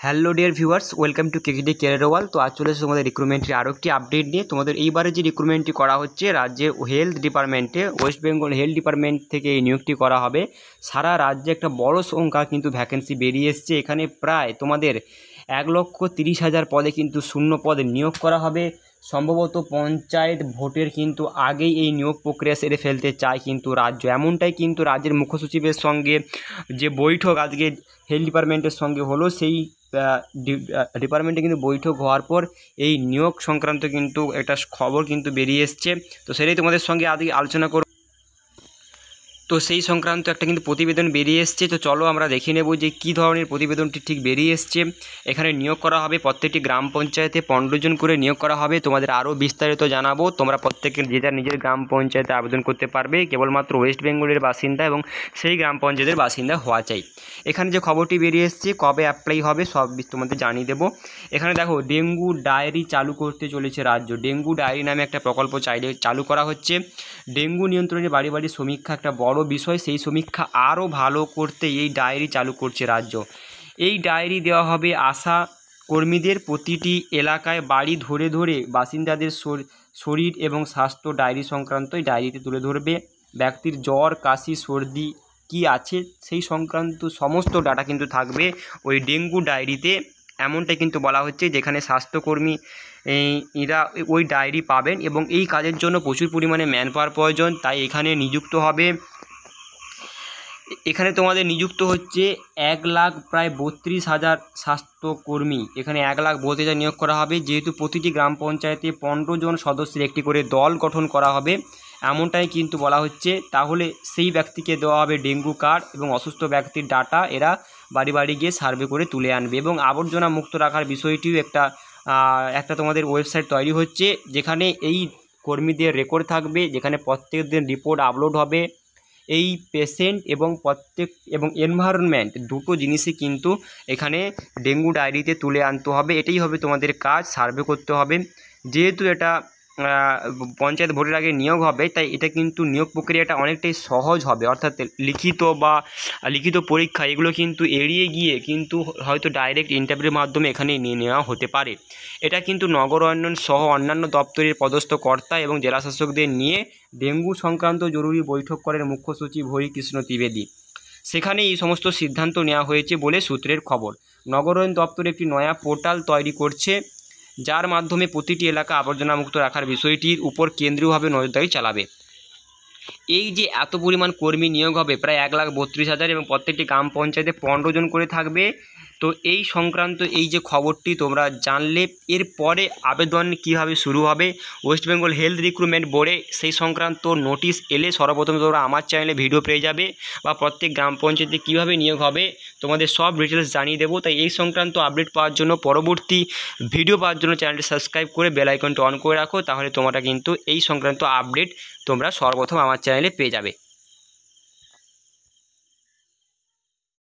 Hello dear viewers welcome to KKD কেরারওয়াল তো আজ চলে এসেছে তোমাদের রিক্রুটমেন্টের আরও একটি আপডেট নিয়ে। তোমাদের এইবারে যে রিক্রুটমেন্টটি করা হচ্ছে রাজ্যের হেলথ ডিপার্টমেন্টে ওয়েস্ট বেঙ্গল হেলথ ডিপার্টমেন্ট থেকে এই নিয়োগটি করা হবে। সারা রাজ্যে একটা বড় সংখ্যা কিন্তু ভ্যাকেন্সি বেরিয়ে এসছে। এখানে প্রায় তোমাদের এক লক্ষ তিরিশ হাজার পদে কিন্তু শূন্য পদে নিয়োগ করা হবে। সম্ভবত পঞ্চায়েত ভোটের কিন্তু আগেই এই নিয়োগ প্রক্রিয়া সেরে ফেলতে চায় কিন্তু রাজ্য। এমনটাই কিন্তু রাজ্যের মুখ্য সচিবের সঙ্গে যে বৈঠক আজকে হেলথ ডিপার্টমেন্টের সঙ্গে হলো, সেই ডিপার্টমেন্টে কিন্তু বৈঠক হওয়ার পর এই নিয়োগ সংক্রান্ত কিন্তু একটা খবর কিন্তু বেরিয়ে এসছে। তো সেটাই তোমাদের সঙ্গে আজকে আলোচনা করব। তো সেই সংক্রান্ত একটা কিন্তু প্রতিবেদন বেরিয়ে এসছে। তো চলো আমরা দেখে নেব যে কী ধরনের প্রতিবেদনটি ঠিক বেরিয়ে এসছে। এখানে নিয়োগ করা হবে প্রত্যেকটি গ্রাম পঞ্চায়েতে পনেরো জন করে নিয়োগ করা হবে। তোমাদের আরও বিস্তারিত জানাব। তোমরা প্রত্যেকের যে যার নিজের গ্রাম পঞ্চায়েতে আবেদন করতে পারবে। কেবলমাত্র ওয়েস্ট বেঙ্গলের বাসিন্দা এবং সেই গ্রাম পঞ্চায়েতের বাসিন্দা হওয়া চাই। এখানে যে খবরটি বেরিয়ে এসছে, কবে অ্যাপ্লাই হবে সব তোমাদের জানিয়ে দেবো। এখানে দেখো, ডেঙ্গু ডায়েরি চালু করতে চলেছে রাজ্য। ডেঙ্গু ডায়েরি নামে একটা প্রকল্প চাইলে চালু করা হচ্ছে। ডেঙ্গু নিয়ন্ত্রণে বাড়ি বাড়ি সমীক্ষা একটা বড় বিষয়, সেই সমীক্ষা আরও ভালো করতে এই ডায়েরি চালু করছে রাজ্য। এই ডায়েরি দেওয়া হবে আশা কর্মীদের প্রতিটি এলাকায় বাড়ি ধরে ধরে বাসিন্দাদের শরীর এবং স্বাস্থ্য ডায়েরি সংক্রান্ত ডায়েরিতে তুলে ধরবে। ব্যক্তির জ্বর, কাশি, সর্দি কি আছে, সেই সংক্রান্ত সমস্ত ডাটা কিন্তু থাকবে ওই ডেঙ্গু ডায়েরিতে। এমনটাই কিন্তু বলা হচ্ছে যেখানে স্বাস্থ্যকর্মী এরা ওই ডায়েরি পাবেন এবং এই কাজের জন্য প্রচুর পরিমাণে ম্যান পাওয়ার প্রয়োজন, তাই এখানে নিযুক্ত হবে। এখানে তোমাদের নিযুক্ত হচ্ছে এক লাখ প্রায় বত্রিশ হাজার স্বাস্থ্যকর্মী। এখানে এক লাখ বত্রিশ হাজার নিয়োগ করা হবে। যেহেতু প্রতিটি গ্রাম পঞ্চায়েতে পনেরো জন সদস্যের একটি করে দল গঠন করা হবে, এমনটাই কিন্তু বলা হচ্ছে। তাহলে সেই ব্যক্তিকে দেওয়া হবে ডেঙ্গু কার্ড এবং অসুস্থ ব্যক্তির ডাটা এরা বাড়ি বাড়ি গিয়ে সার্ভে করে তুলে আনবে এবং আবর্জনা মুক্ত রাখার বিষয়টিও একটা একটা তোমাদের ওয়েবসাইট তৈরি হচ্ছে, যেখানে এই কর্মীদের রেকর্ড থাকবে, যেখানে প্রত্যেক দিন রিপোর্ট আপলোড হবে। এই পেশেন্ট এবং প্রত্যেক, এবং এনভায়রনমেন্ট দুটো জিনিসই কিন্তু এখানে ডেঙ্গু ডায়েরিতে তুলে আনতে হবে। এটাই হবে তোমাদের কাজ সার্ভে করতে হবে। যেহেতু এটা পঞ্চায়েত ভোটের আগে নিয়োগ হবে, তাই এটা কিন্তু নিয়োগ প্রক্রিয়াটা অনেকটাই সহজ হবে। অর্থাৎ লিখিত বা লিখিত পরীক্ষা, এগুলো কিন্তু এড়িয়ে গিয়ে কিন্তু হয়তো ডাইরেক্ট ইন্টারভিউর মাধ্যমে এখানে নিয়ে নেওয়া হতে পারে। এটা কিন্তু নগর উন্নয়ন সহ অন্যান্য দপ্তরের পদস্থ কর্তা এবং জেলাশাসকদের নিয়ে ডেঙ্গু সংক্রান্ত জরুরি বৈঠক করেন মুখ্য সচিব হরিকৃষ্ণ ত্রিবেদী। সেখানে এই সমস্ত সিদ্ধান্ত নেওয়া হয়েছে বলে সূত্রের খবর। নগরায়ণ দপ্তর একটি নয়া পোর্টাল তৈরি করছে। যার মাধ্যমে প্রতিটি এলাকা আবর্জনামুক্ত রাখার বিষয়টির উপর কেন্দ্রীয়ভাবে নজরদারি চালাবে। এই যে এত পরিমাণ কর্মী নিয়োগ হবে, প্রায় এক লাখ বত্রিশ হাজার এবং প্রত্যেকটি গ্রাম পঞ্চায়েতে পনেরো জন করে থাকবে তো এই সংক্রান্ত এই যে খবরটি তোমরা জানলে এরপরে আবেদন কীভাবে শুরু হবে ওয়েস্ট বেঙ্গল হেলথ রিক্রুটমেন্ট বোর্ডে সেই সংক্রান্ত নোটিশ এলে সর্বপ্রথম তোমরা আমার চ্যানেলে ভিডিও পেয়ে যাবে বা প্রত্যেক গ্রাম পঞ্চায়েতে কীভাবে নিয়োগ হবে, তোমাদের সব ডিটেলস জানিয়ে দেবো। তাই এই সংক্রান্ত আপডেট পাওয়ার জন্য পরবর্তী ভিডিও পাওয়ার জন্য চ্যানেলটি সাবস্ক্রাইব করে বেলাইকনটি অন করে রাখো, তাহলে তোমরা কিন্তু এই সংক্রান্ত আপডেট তোমরা সর্বপ্রথম আমার চ্যানেলে পেয়ে যাবে।